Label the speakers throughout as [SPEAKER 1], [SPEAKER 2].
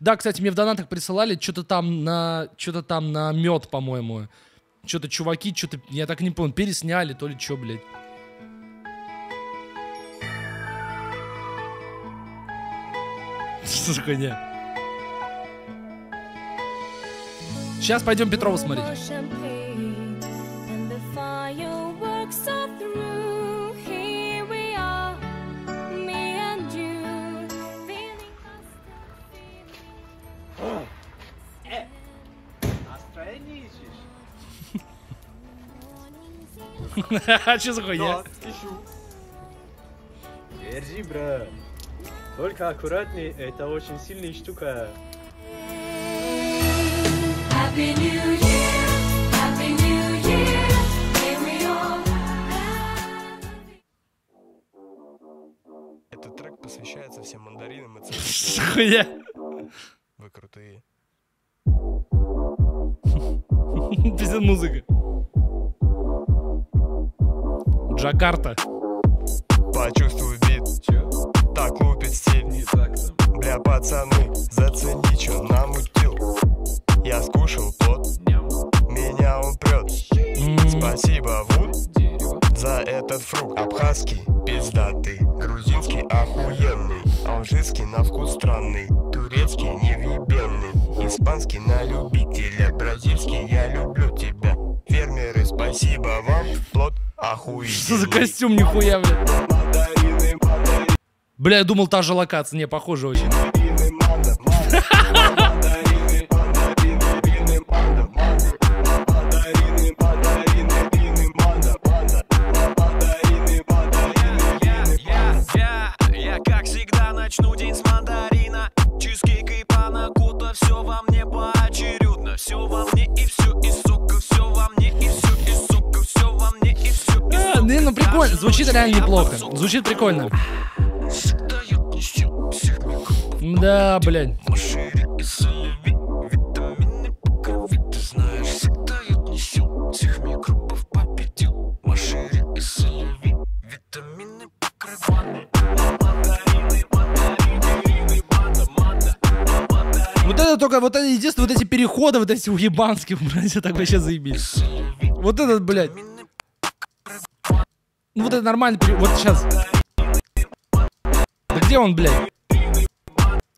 [SPEAKER 1] Да, кстати, мне в донатах присылали что-то там на... Что-то там на мед, по-моему. Что-то чуваки, что-то... Я так не помню, пересняли, то ли что, блядь. Что за хуйня? Сейчас пойдем Петрова смотреть. Что за хуйня?
[SPEAKER 2] Держи, брат. Только аккуратней, это очень сильная штука.
[SPEAKER 3] Happy New Year, Happy New Year, may we all
[SPEAKER 4] Этот трек посвящается всем мандаринам и
[SPEAKER 1] хуйня?
[SPEAKER 4] Вы крутые.
[SPEAKER 1] Пиздец музыка. Джакарта.
[SPEAKER 4] Почувствуй бит. Так лупит стиль. Бля, пацаны, зацени, чё намутил. Я скушал плод, меня он прет. Спасибо, Вуд, за этот фрукт. Абхазский, пиздатый, грузинский, охуенный. Алжирский на вкус странный, турецкий невъебенный. Испанский на любителя, бразильский я люблю тебя. Фермеры, спасибо вам, плод охуительный.
[SPEAKER 1] Что за костюм, нихуя, бля?
[SPEAKER 4] Мандарины, мандарины,
[SPEAKER 1] Бля, я думал, та же локация. Не, похоже очень. Прикольно. Звучит реально неплохо. Звучит прикольно. Да, блядь. Вот это только, вот это единственное, вот эти переходы, вот эти уебанские, блядь, это так вообще заебись. Вот этот, блядь. Ну вот это нормальный переход. Вот сейчас. Да где он, блядь?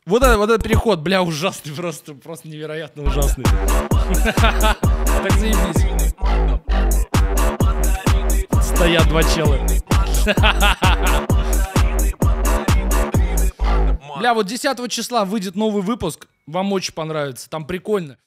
[SPEAKER 1] Вот это, вот этот переход, бля, ужасный, просто, просто невероятно ужасный. Так заебись. Стоят два чела. Бля, вот 10 числа выйдет новый выпуск. Вам очень понравится. Там прикольно.